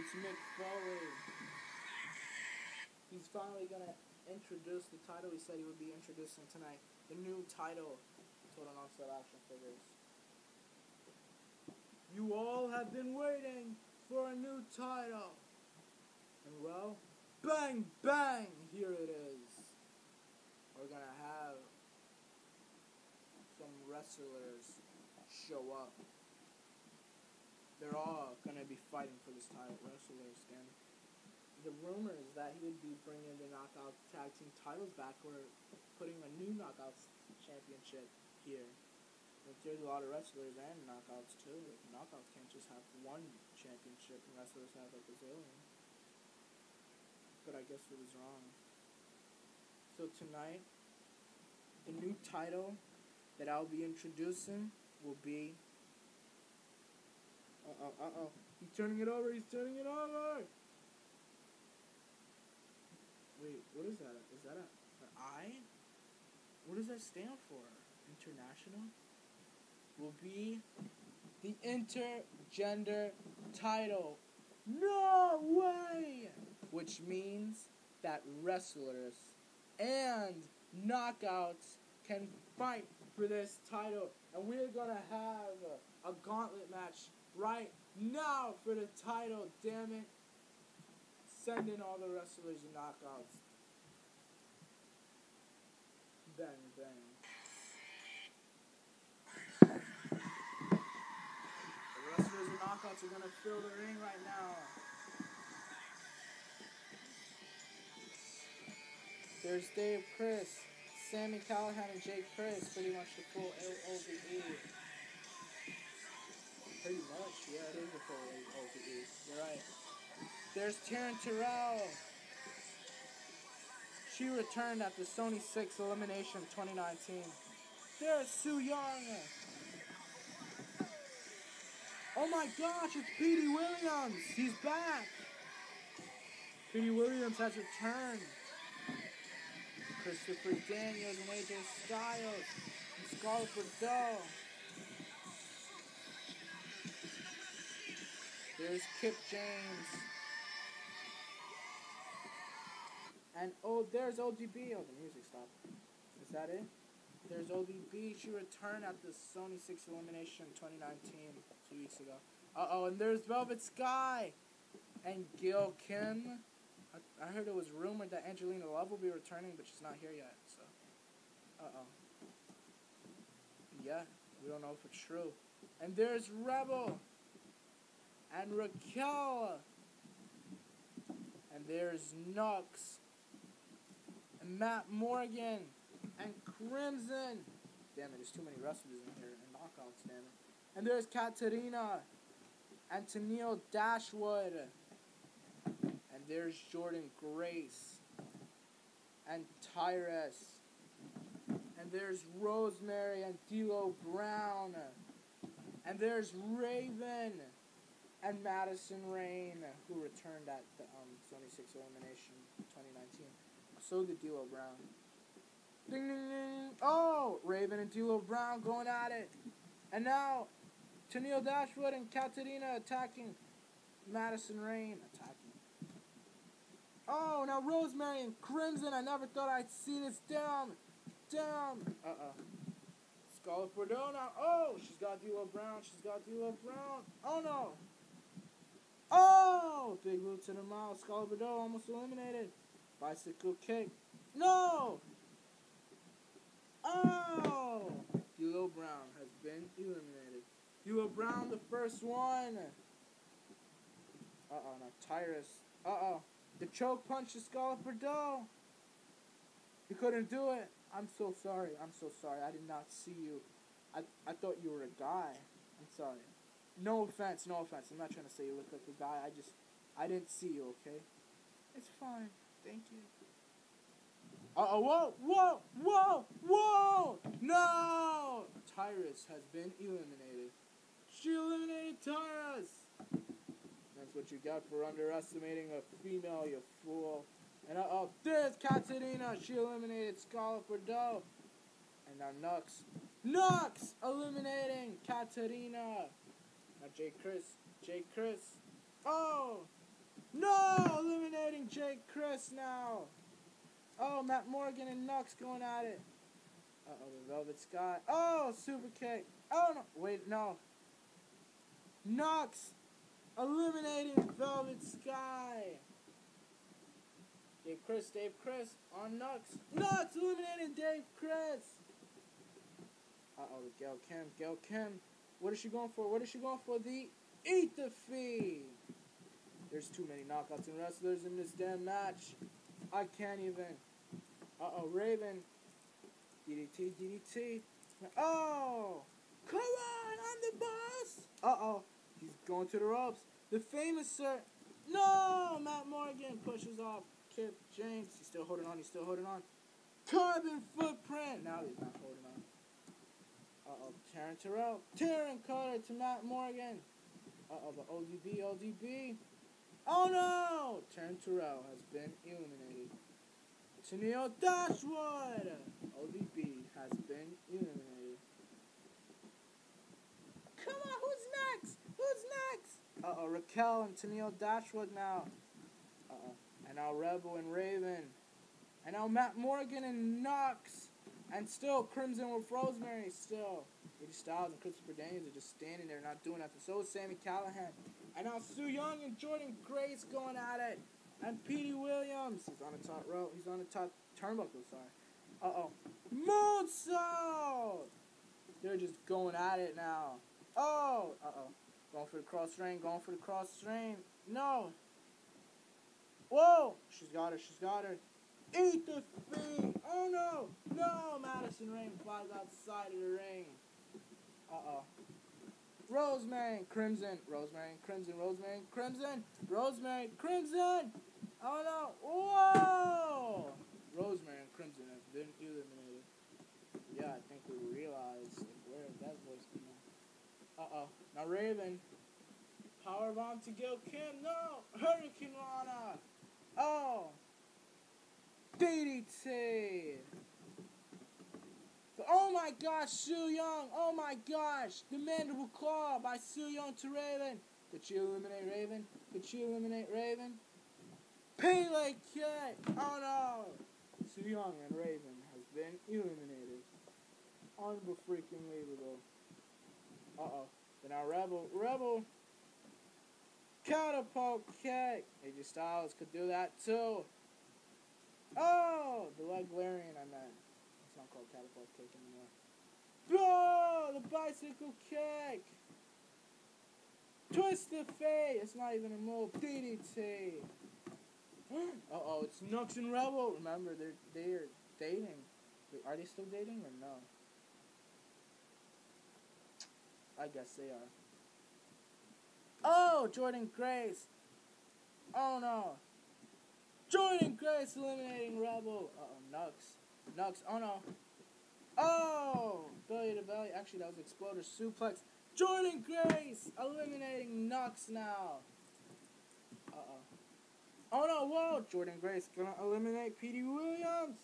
It's Mick Foley. He's finally gonna introduce the title he said he would be introducing tonight. The new title. Total non-stop action figures. You all have been waiting for a new title. And well, bang bang, here it is. We're gonna have some wrestlers show up. They're all gonna be fighting for this title, wrestlers. And the rumor is that he would be bringing the Knockout Tag Team titles back, or putting a new Knockouts Championship here. But there's a lot of wrestlers and knockouts too. Knockouts can't just have one championship, and wrestlers have a zillion. But I guess it was wrong. So tonight, the new title that I'll be introducing will be. Uh oh, uh oh. He's turning it over, he's turning it over! Wait, what is that? Is that a, an I? What does that stand for? International? Will be the intergender title. No way! Which means that wrestlers and knockouts can fight for this title. And we're gonna have a gauntlet match right now for the title, damn it. Send in all the wrestlers and knockouts. Bang, bang. The wrestlers and knockouts are gonna fill the ring right now. There's Dave Crist, Sami Callihan, and Jake Crist, pretty much the full OVE. Pretty much, yeah, it is a full OVE. You're right. There's Taryn Terrell. She returned at the Sony 6 Elimination 2019. There's Su Yung. Oh my gosh, it's Petey Williams. He's back. Petey Williams has returned. Christopher Daniels and AJ Styles and Scarlett Bordeaux. There's Kip James. And oh, there's ODB. Oh, the music stopped. Is that it? There's ODB. She returned at the Sony 6 Elimination 2019, two weeks ago. Uh oh, and there's Velvet Sky and Gail Kim. I, I heard it was rumored that Angelina Love will be returning, but she's not here yet. So, uh oh. Yeah, we don't know if it's true. And there's Rebel and Raquel. And there's Knux and Matt Morgan and Crimson. Damn it, there's too many wrestlers in here and knockouts, damn it. And there's Katarina and Tenille Dashwood. And there's Jordynne Grace and Tyrus. And there's Rosemary and D'Lo Brown. And there's Raven and Madison Rayne, who returned at the um, Sony 6 Elimination 2019. So did D'Lo Brown. Ding, ding, ding. Oh, Raven and D'Lo Brown going at it. And now, Tenille Dashwood and Katarina attacking Madison Rayne. Attacking. Oh, now Rosemary and Crimson. I never thought I'd see this down. Down. Uh-uh. Scarlett Bordeaux now. Oh, she's got D'Lo Brown. She's got D'Lo Brown. Oh, no. Oh, big boots to the mouth. Bordeaux almost eliminated. Bicycle kick. No! Oh! D'Lo Brown has been eliminated. D'Lo Brown, the first one. Uh-oh, now Tyrus. Uh-oh. The choke punch to Scarlett Bordeaux. You couldn't do it. I'm so sorry. I'm so sorry. I did not see you. I, I thought you were a guy. I'm sorry. No offense, no offense. I'm not trying to say you look like a guy. I just, I didn't see you, okay? It's fine. Thank you. Uh oh, whoa, whoa, whoa, whoa! No! Tyrus has been eliminated. She eliminated Tyrus! That's what you got for underestimating a female, you fool. And uh oh, there's Katarina! She eliminated Scarlett Bordeaux. And now Knux. Knux! Eliminating Katarina! Now Jay Chris. Jay Chris. Oh! No! Eliminating Jake Crist now. Oh, Matt Morgan and Knux going at it. Uh oh, the Velvet Sky. Oh, super kick. Oh no, wait, no. Knux eliminating Velvet Sky. Dave Crist, Dave Crist on Knux. Knux eliminating Dave Crist. Uh oh, the Gail Kim, Gail Kim. What is she going for? What is she going for? The Eat the Fee. There's too many knockouts and wrestlers in this damn match. I can't even. Uh oh, Raven. DDT, DDT. Oh! Come on, I'm the boss! Uh oh, he's going to the ropes. The famous sir. No! Matt Morgan pushes off Kip James. He's still holding on, he's still holding on. Carbon footprint! Now he's not holding on. Uh oh, Taryn Terrell. Taryn Carter to Matt Morgan. Uh oh, the ODB, ODB. Oh no! Taryn Terrell has been eliminated. Tenille Dashwood! ODB has been eliminated. Come on, who's next? Who's next? Uh oh, Raquel and Tenille Dashwood now. Uh oh. And now Rebel and Raven. And now Matt Morgan and Knux. And still Crimson with Rosemary still. AJ Styles and Christopher Daniels are just standing there not doing nothing. So is Sami Callihan. And now Su Yung and Jordynne Grace going at it. And Petey Williams. He's on the top row. He's on the top turnbuckle, sorry. Uh oh. Moonsault! They're just going at it now. Oh! Uh oh. Going for the cross ring. Going for the cross ring. No. Whoa! She's got her. She's got her. Eat the feet! Oh no! No! Madison Rayne flies outside of the ring. Uh oh. Rosemary Crimson. Rosemary Crimson. Rosemary Crimson. Rosemary Crimson! Oh no! Whoa! Rosemary Crimson have been eliminated. Yeah, I think we realized where that voice came from. Uh oh. Now Raven. Power bomb to Gail Kim. No! Hurricane Rana! Oh! DDT! Oh my gosh, Su Yung! Oh my gosh! The Mandible Claw by Su Yung to Raven. Could she eliminate Raven? Could she eliminate Raven? Pele kick! Oh no! Su Yung and Raven has been eliminated. Unbefreaking believable. Uh oh. Then our Rebel. Rebel! Catapult kick! AJ Styles could do that too. Oh! The leg larian I meant. It's not called catapult kick anymore. Oh! The bicycle kick! Twist the face! It's not even a move. DDT! uh oh, it's Knux and Rebel. Remember, they're they're dating. Wait, are they still dating or no? I guess they are. Oh, Jordynne Grace. Oh no. Jordynne Grace eliminating Rebel. Uh oh, Knux. Knux. Oh no. Oh, belly to belly. Actually, that was Exploder Suplex. Jordynne Grace eliminating Knux now. Uh oh. Oh no, whoa! Jordynne Grace gonna eliminate Petey Williams.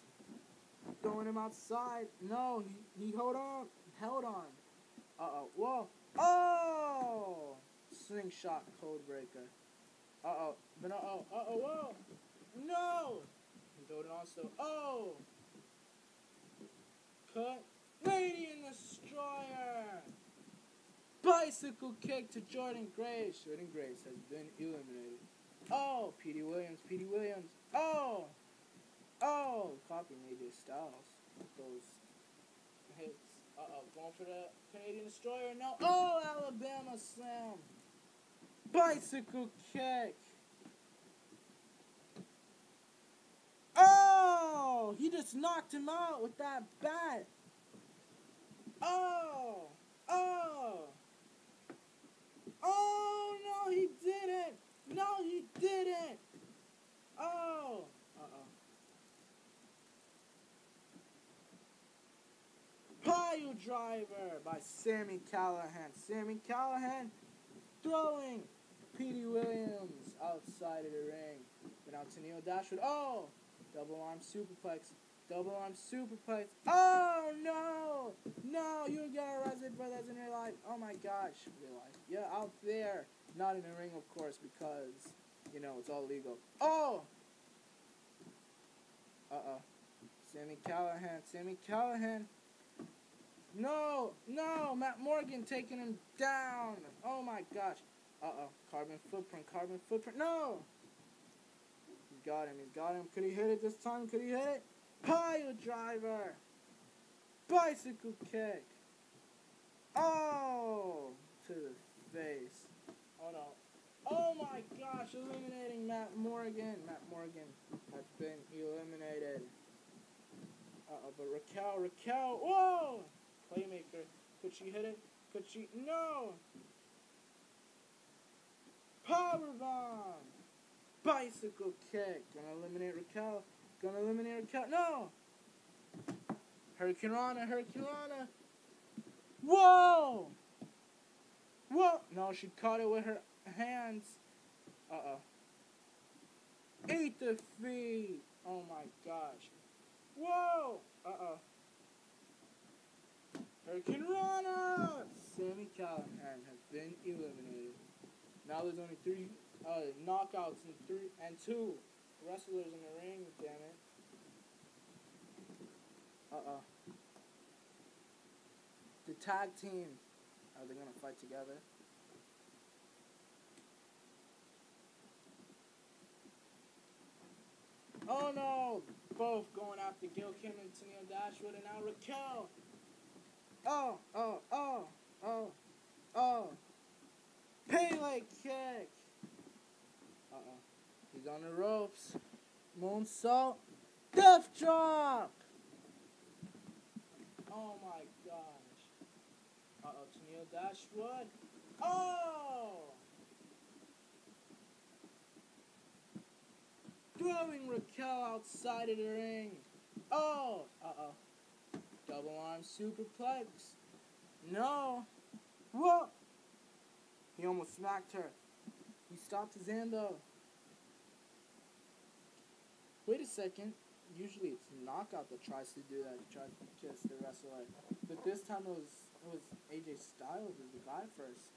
Throwing him outside. No, he, he held on. Held on. Uh oh, whoa. Oh! Slingshot Codebreaker. Uh oh. But uh oh. Uh oh, whoa! No! It on still. Oh! Cut. Canadian Destroyer! Bicycle kick to Jordynne Grace. Jordynne Grace has been eliminated. Oh, Petey Williams, Petey Williams. Oh, oh, copying AJ Styles those hits. Uh oh, going for the Canadian Destroyer. No. Oh, Alabama Slam. Bicycle kick. Oh, he just knocked him out with that bat. Oh, oh. Oh, no, he didn't. No, he didn't. Oh. Uh-oh. Pile Driver by Sami Callihan. Sami Callihan throwing Petey Williams outside of the ring. But now Tenille Dashwood. Oh! Double arm superplex. Double arm superplex. Oh no! No, you get arrested for this in real life. Oh my gosh. Real life. Yeah, out there. Not in the ring, of course, because you know, it's all legal. Oh! Uh-oh. Sami Callihan, Sami Callihan. No, no, Matt Morgan taking him down. Oh my gosh. Uh-oh, carbon footprint, carbon footprint. No! Got him, he's got him. Could he hit it this time? Could he hit it? Pile driver. Bicycle kick. Oh, to the face. Oh no. Oh my gosh, eliminating Matt Morgan. Matt Morgan has been eliminated. Uh-oh, but Raquel, Raquel, whoa! Playmaker. Could she hit it? Could she? No! Power bomb! Bicycle kick. Gonna eliminate Raquel. Gonna eliminate Raquel. No! Hurricane Rana, Hurricane Rana. Whoa! Whoa! No, she caught it with her hands. Uh-oh. Eat the feet! Oh my gosh. Whoa! Uh-oh. Hurricane Rana! Sami Callihan has been eliminated. Now there's only three uh, knockouts and three and two wrestlers in the ring, damn it. Uh-oh. The tag team. Are they gonna fight together? Oh no! Both going after Gail Kim and Tenille Dashwood and now Raquel. Oh, oh, oh, oh, oh. Pele kick. Uh-oh. He's on the ropes. Moonsault. Death drop. Oh my gosh. Uh-oh, Tenille Dashwood. Oh! Throwing Raquel outside of the ring. Oh! Uh-oh. Double arm superplex. No. What? He almost smacked her. He stopped his. Wait a second. Usually it's knockout that tries to do that. He tries to kiss the wrestler. But this time it was it was AJ Styles as the guy first.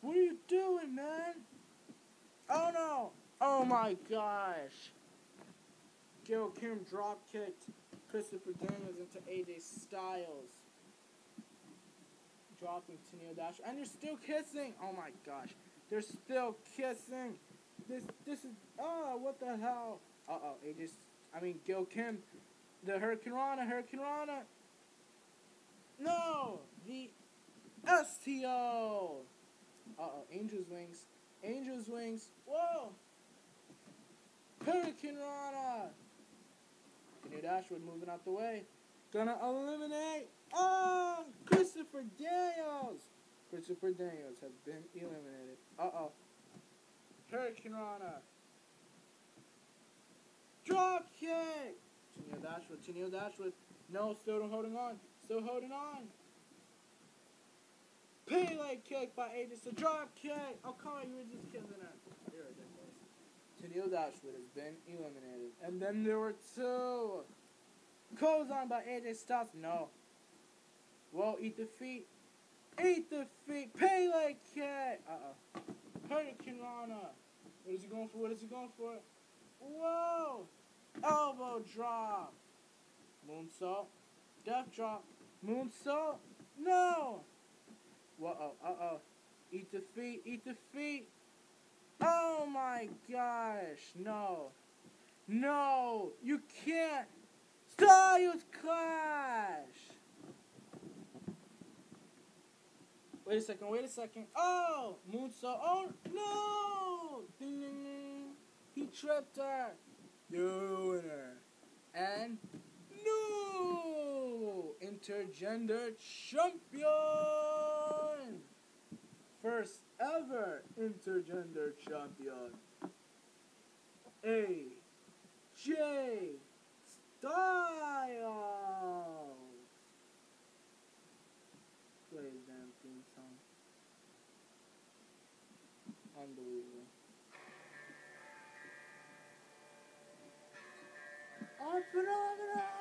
What are you doing, man? Oh no! Oh my gosh! Gail Kim drop kicked Christopher Daniels into AJ Styles. Dropping Tenille Dash. And they're still kissing! Oh my gosh. They're still kissing! This this is oh what the hell? Uh oh, it just I mean Gail Kim. The Hurricane Rana, Hurricane Rana. No! The STO! Uh oh, Angel's Wings. Angel's Wings. Whoa! Hurricanrana! Kenny Dashwood moving out the way. Gonna eliminate. Oh! Daniels! Christopher Daniels has been eliminated. Uh oh. Hurricanrana. Drop kick! Tenille Dashwood, Tenille Dashwood. No, still holding on. Still holding on. Pele kick by AJ. So drop kick. Oh, come on, you were just kissing her. You're ridiculous. Tenille Dashwood has been eliminated. And then there were two. Goes on by AJ Styles. No. Well, eat defeat. Eat the feet. Pele kick. Uh-oh. Hurricanrana. What is he going for? What is he going for? Whoa. Elbow drop. Moonsault. Death drop. Moonsault. No. Whoa. Uh-oh. Eat the feet. Eat the feet. Oh my gosh. No. No. You can't. Styles Clash. Wait a second. Wait a second. Oh. Moonsault. Oh no. Ding ding ding. He tripped her. New winner. And new intergender champion. First ever intergender champion. A. J. Oh, phenomenal!